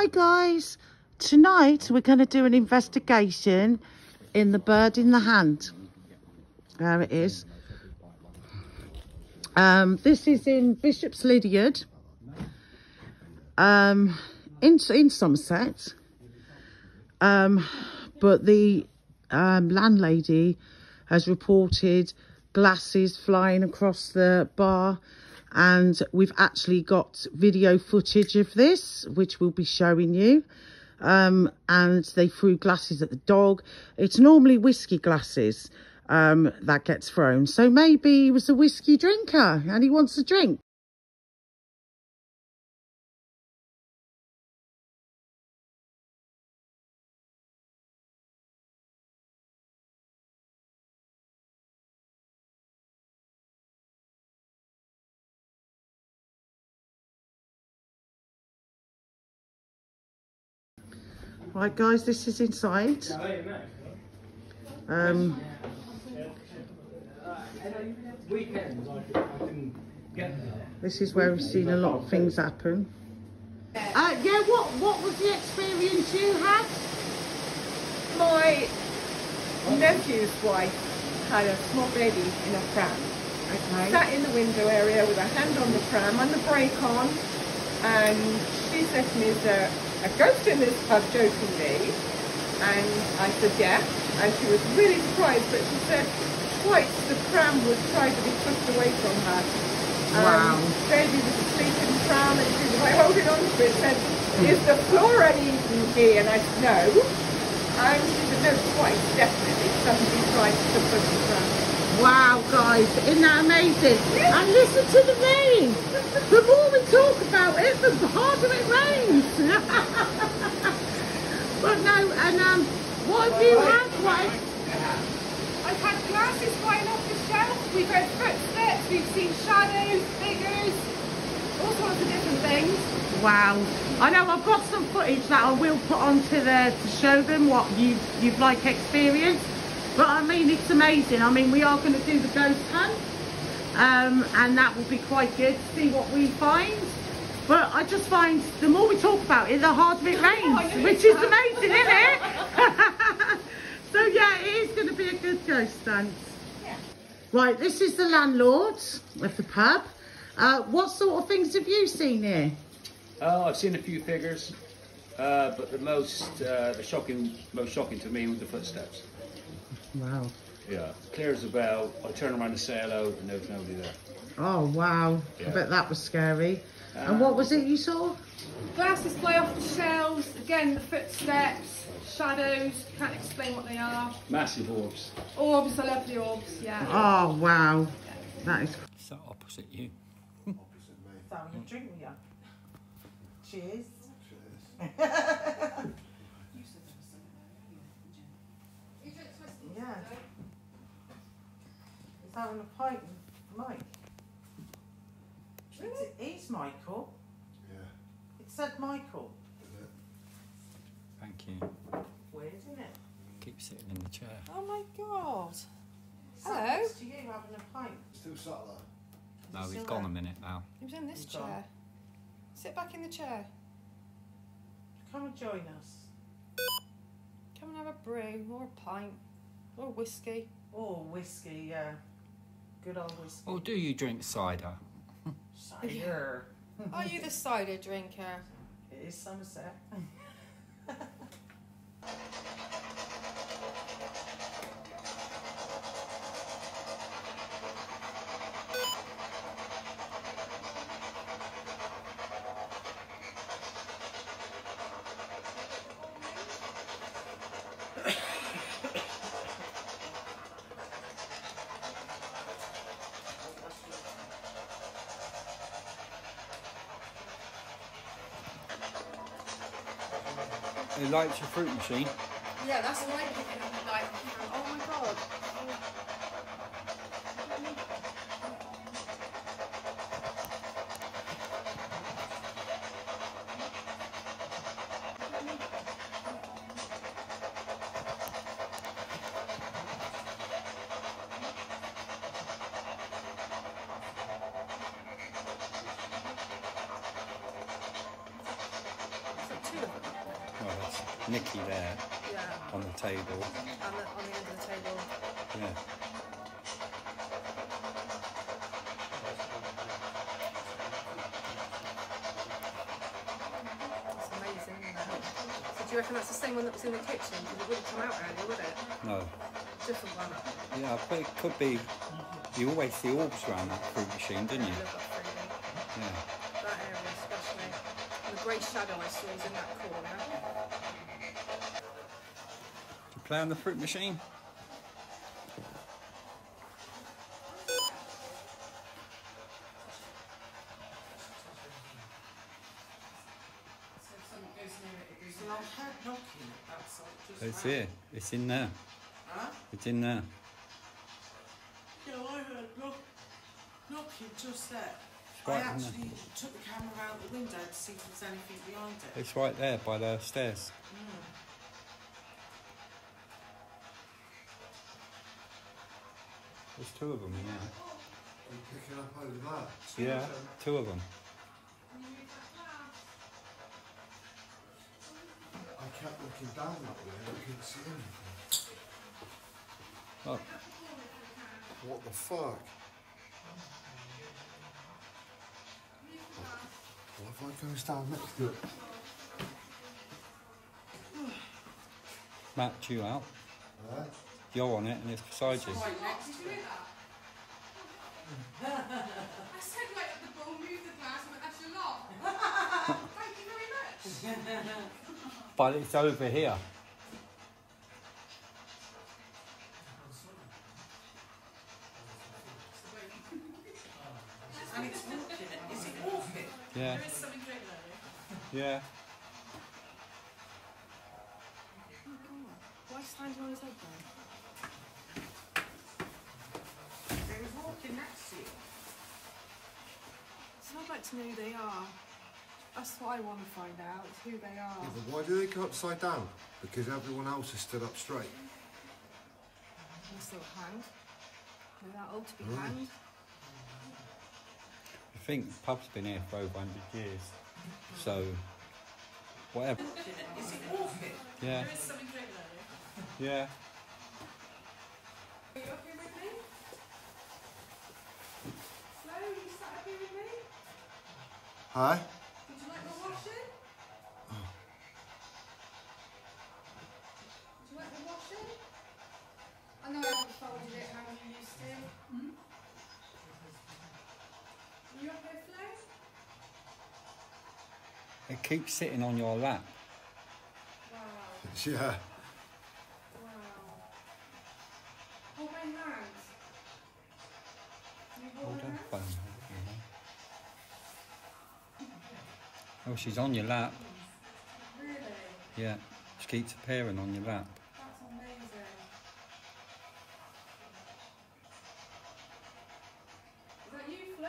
Hi guys, tonight we're going to do an investigation in the bird in the hand. There it is. Um, this is in Bishop's Lydeard, um, in, in Somerset. Um, but the um, landlady has reported glasses flying across the bar and we've actually got video footage of this which we'll be showing you. Um, and they threw glasses at the dog. It's normally whiskey glasses um, that gets thrown. So maybe he was a whiskey drinker and he wants a drink Right, guys, this is inside. Um, this is where we've seen a lot of things happen. Uh, yeah, what what was the experience you had? My nephew's wife had a small baby in a pram. Okay. Sat in the window area with her hand on the pram and the brake on, and she said to me, "Is there a ghost in this pub?" Jokingly, and I said, "Yeah," and she was really surprised, but she said twice the pram would try to be pushed away from her. Wow. Um, baby was asleep in the pram, and she was like holding on to it. Said, "Is the floor uneven here?" And I said, "No." And she said, "No, twice, definitely. Somebody tried to push the pram." Wow, guys, isn't that amazing? And listen to the rain. The more we talk about it, the harder it rains. but no, and um, what have you had? What? I've had glasses flying off the shelf, we've heard footsteps, we've seen shadows, figures, all sorts of different things. Wow. I know I've got some footage that I will put onto there to show them what you, you've like experienced. But I mean, it's amazing. I mean, we are going to do the ghost hunt. Um, and that will be quite good to see what we find. But I just find the more we talk about it, the harder it rains, which is amazing, isn't it? so yeah, it is going to be a good ghost hunt. Right, this is the landlord of the pub. Uh, what sort of things have you seen here? Oh, I've seen a few figures, uh, but the most, uh, the shocking, most shocking to me was the footsteps. Wow. Yeah, clear as a bell. I turn around to say hello, and there was nobody there. Oh, wow. I bet that was scary. and what was it you saw? Glasses fly off the shelves, again the footsteps, shadows, can't explain what they are. Massive orbs. Orbs, I love the orbs, yeah. Oh, wow. That is... Sat opposite you. Having a drink with you. Cheers. Cheers. yeah. He's having a pint with Mike. Really? It is Michael. Yeah, It said Michael. Is it? Thank you. Weird, isn't it? Keep sitting in the chair. Oh my god. Hello? next to you having a pint. Still sat there. No, still he's gone there? a minute now. He was in this He's gone. chair. Sit back in the chair. Come and join us. Come and have a brew or a pint or a whiskey. Oh, whiskey, yeah. Good old whiskey. Or do you drink cider? Cider. Are you the cider drinker? It is Somerset. He likes your fruit machine. Yeah, that's what I'm at night. Oh my god. two of Nikki there Yeah, on the table. and the, on the end of the table. Yeah. It's amazing, isn't it? So do you reckon that's the same one that was in the kitchen? Because it wouldn't come out earlier, would it? No. Different one. Yeah, but it could be. You always see orbs around that fruit machine, didn't you? Look up through there. Yeah. That area especially. And the grey shadow I saw was in that corner. Play on the fruit machine? So I heard knocking outside just It's here. It's in there. Huh? It's in there. Yeah, I heard knock, knocking just there. right I actually took the camera out the window to see if there was anything behind it. It's right there by the stairs. Hmm. There's two of them, yeah. You picking up over that? Yeah, two of them. I kept looking down that way and I couldn't see anything. Oh, What the fuck? What if I goes down next to it? mapped you out. Huh? You're on it and it's beside you. Right next to it. I said like the ball, move the glass, and that's your lot. Thank you very much. But it's over here. And it's walking. Is it walking? Yeah. There is something going on Yeah. Oh, Why standing on his head then? There was walking next to you. So I'd like to know who they are. That's what I want to find out, who they are. Yeah, but why do they go upside down? Because everyone else is stood up straight. Nice little hand. They're that old to be Right. hanged. I think the pub's been here for over 100 years. So, whatever. Is it walking? Yeah. There is something going on Yeah. Are you up here with me? Flo, you sat up here with me? Hi? Would you like more washing? Would you like the washing? I know I haven't folded it how you used to. Hmm? Are you up Flo? It keeps sitting on your lap. Wow, Yeah. wow. Hold my hand. Can you hold Hold my on, hand? phone. Oh, she's on your lap. Really? Yeah. She keeps appearing on your lap. That's amazing. Is that you, Flo?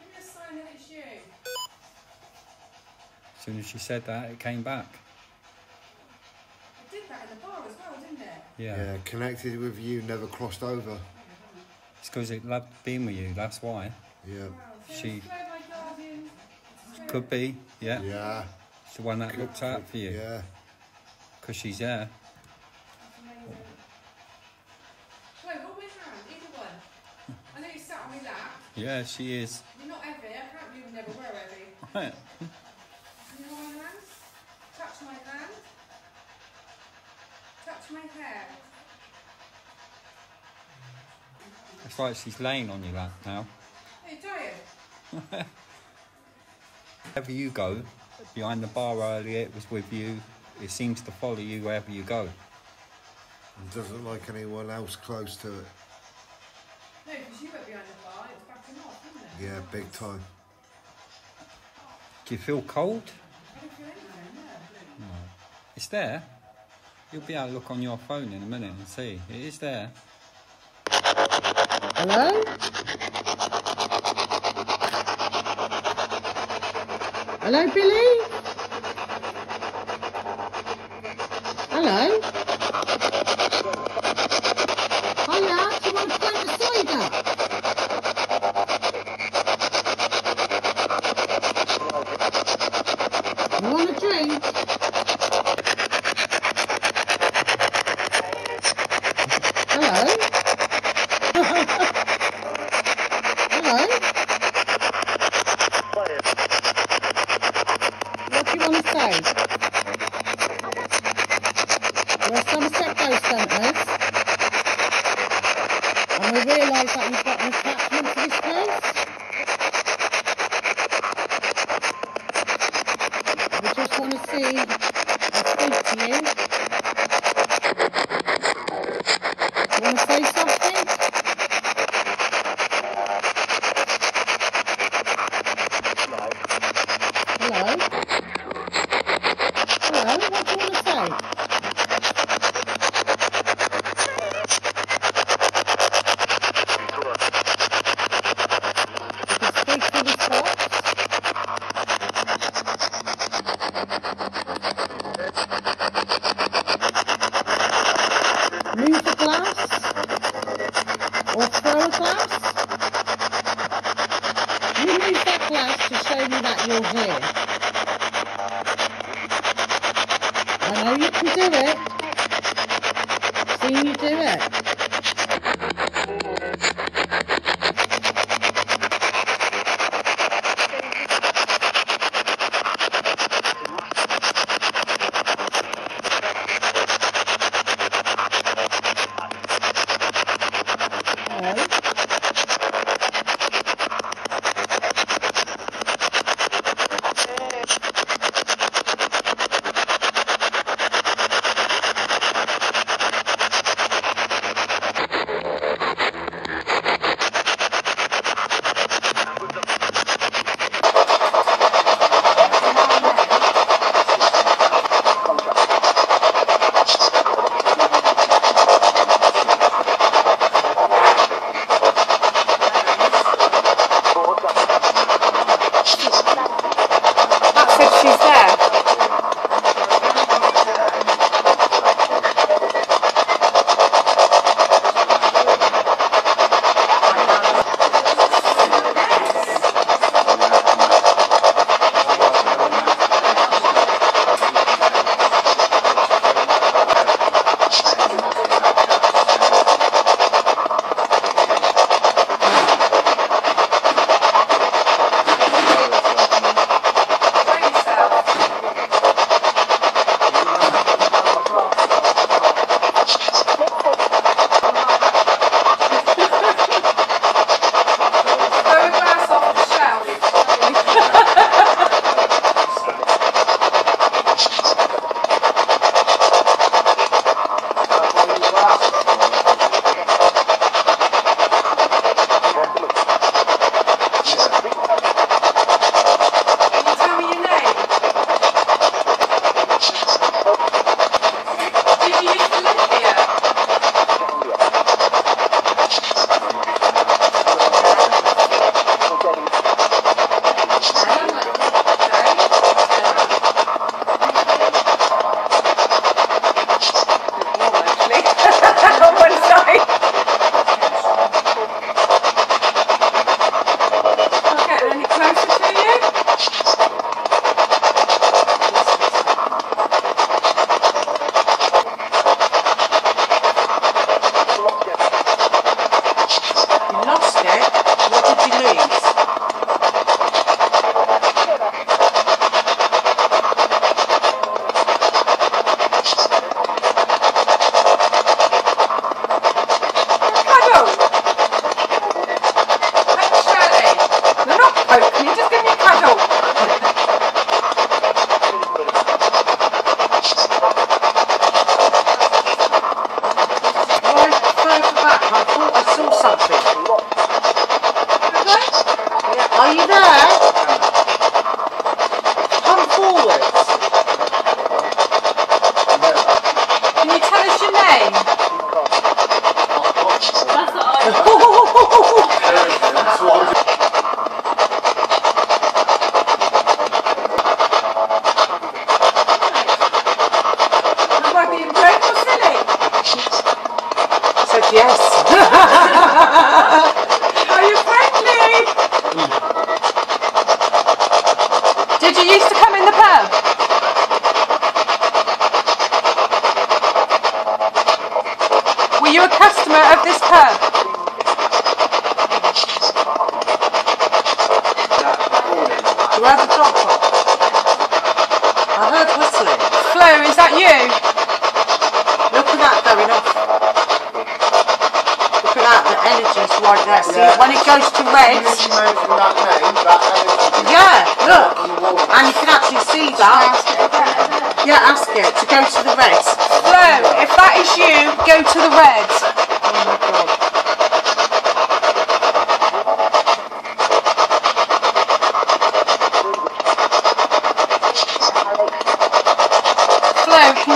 Give me a sign that it's you. As soon as she said that, it came back. It did that in the bar as well, didn't it? Yeah. Yeah, connected with you, never crossed over. It's because it loved being with you, that's why. Yeah. Wow. So She- is Flo my guardian? spirit? Could be, yeah. Yeah. It's the one that looked out for you. Yeah. Because she's there. That's amazing. Flo, hold my hand, either one. I know you sat on my lap. Yeah, she is. You're not heavy. I can't believe you never were heavy. Right. Can you hold my hand? Touch my hand. Touch my hair. It's like she's laying on your lap now. Hey, tired? Wherever you go, behind the bar earlier, it was with you. It seems to follow you wherever you go. And doesn't like anyone else close to it. No, because you went behind the bar. It was backing off, wasn't it? Yeah, big time. Do you feel cold? I don't feel anything, no. It's there. You'll be able to look on your phone in a minute and see. It is there. Hello? Hello, Billy? I realise that you've got an attachment to this place. I just want to see, I speak. Huh? Hello, is that you? Look at that going off. Look at that, the energy's right there. See, when it goes to red... Yeah, look. And you can actually see that. Yeah, ask it to go to the red. Hello, if that is you, go to the red.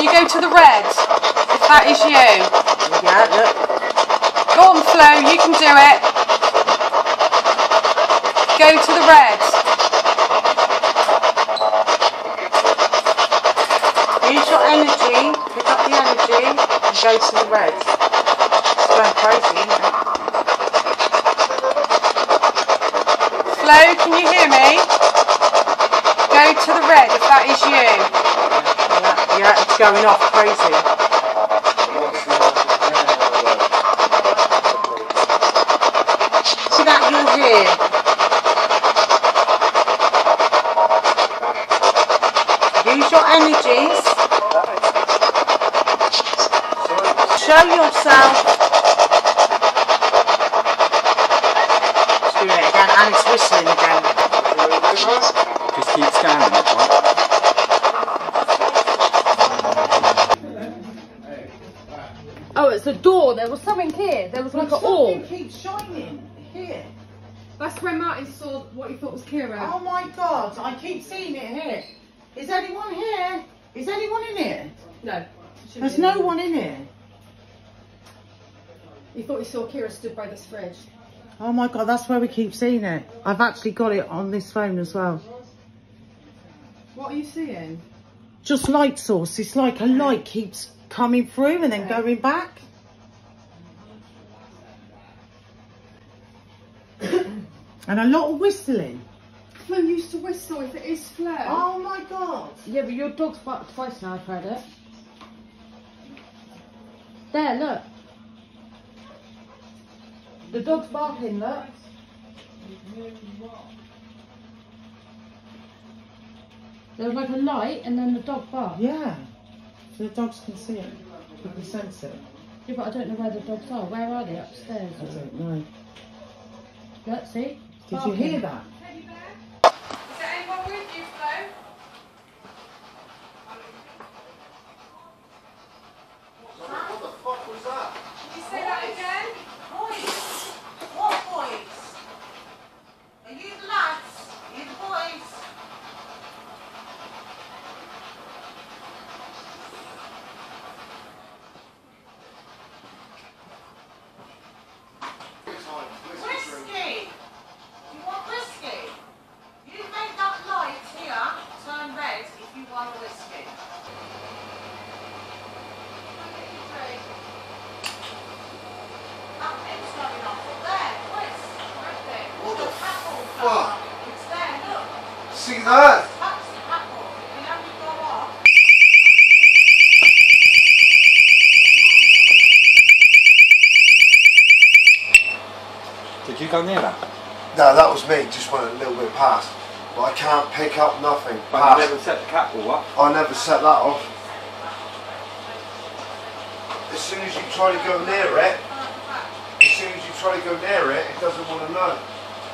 You go to the red, If that is you. Yeah, look. Go on, Flo, you can do it. Go to the red. Use your energy, pick up the energy, and go to the red. It's going crazy, isn't it? Flo, can you hear me? Go to the red if that is you. Yeah, yeah, it's going off crazy. See that you're here. Use your energies. Show yourself. Let's do it again, and it's whistling again. Just keep scanning it, right? Oh, it's a door. There was something here. There was like an orb. keeps shining here. That's where Martin saw what he thought was Kira. Oh my god, I keep seeing it here. Is anyone here? Is anyone in here? No. There's no one in here. He thought he saw Kira stood by this fridge. Oh my god, that's where we keep seeing it. I've actually got it on this phone as well. What are you seeing? Just light source. It's like a light keeps coming through and then going back. And a lot of whistling. Flo used to whistle if it is Flo. Oh my god. Yeah, but your dog's barked twice now, I've heard it. There, look. The dog's barking, look. There was like a light and then the dog barked. Yeah. So the dogs can see it. You can sense it. Yeah, but I don't know where the dogs are. Where are they? Upstairs? I don't know. Look, see? Did you hear that? Is there anyone with you, Flo? What the fuck was that? Did you say that again? Boys! What boys? Are you the lads? Are you the boys? Whiskey! You want whiskey? You make that light here turn red if you want whiskey. That pin's going off up there. Chris, right there. What the apple fuck? It's there, look. See that? That's the apple. It can only go off. Did you go near that? No, that was me. Just went a little bit past. But I can't pick up nothing. But past. you never set the cat ball up. I never set that off. As soon as you try to go near it, as soon as you try to go near it, it doesn't want to know.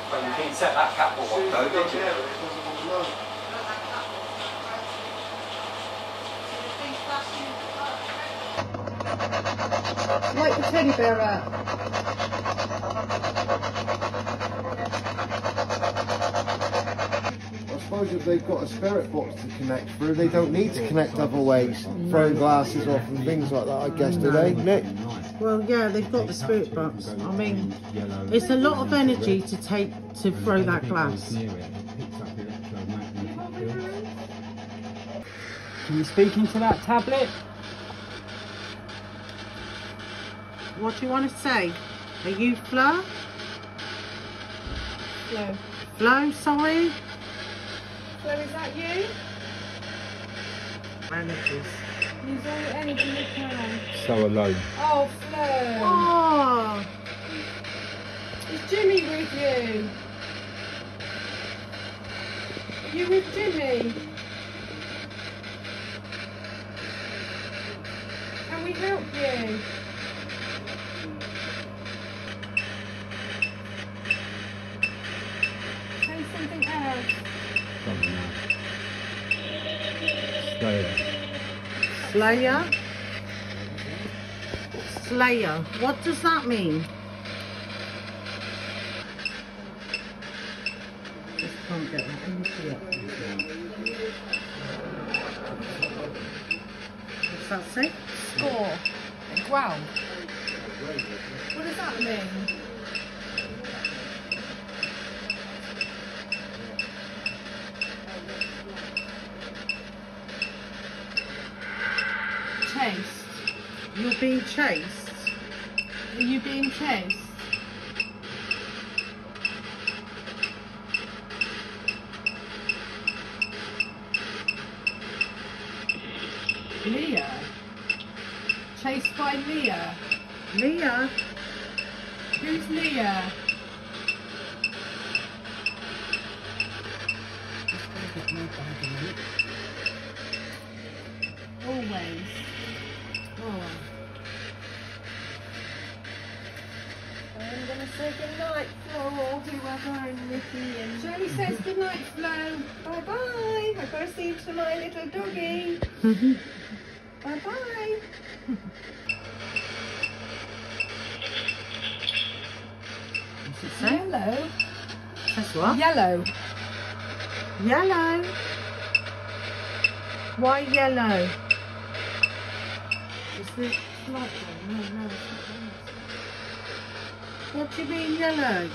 But you didn't set that cat ball As up as though, you go did you? near it, it doesn't want to know. Like the teddy bear up. Suppose if they've got a spirit box to connect through, they don't need to connect other ways. Throwing glasses off and things like that, I guess, do they, Nick? Well, yeah, they've got the spirit box. I mean, it's a lot of energy to take to throw that glass. Can you speak into that tablet? What do you want to say? Are you Flo? Flo. Flo, sorry? Flo, is that you? Managers. Use all your energy you can. So alone. Oh, Flo. Oh, Is Jimmy with you? Are you with Jimmy? Can we help you? Slayer. Slayer. What does that mean? Just can't get that. Me it. What's that say? Score. Wow. What does that mean? Chased. You're being chased. Are you being chased? Leah. Chased by Leah. Leah. Who's Leah? Say goodnight, Flo, whoever, and Nikki, and Shirley says goodnight, Flo. bye bye. I've got to see to my little doggy. bye bye. What's it say? Yellow. That's what? Yellow. Yellow. Why yellow? Is this light What you mean yellow?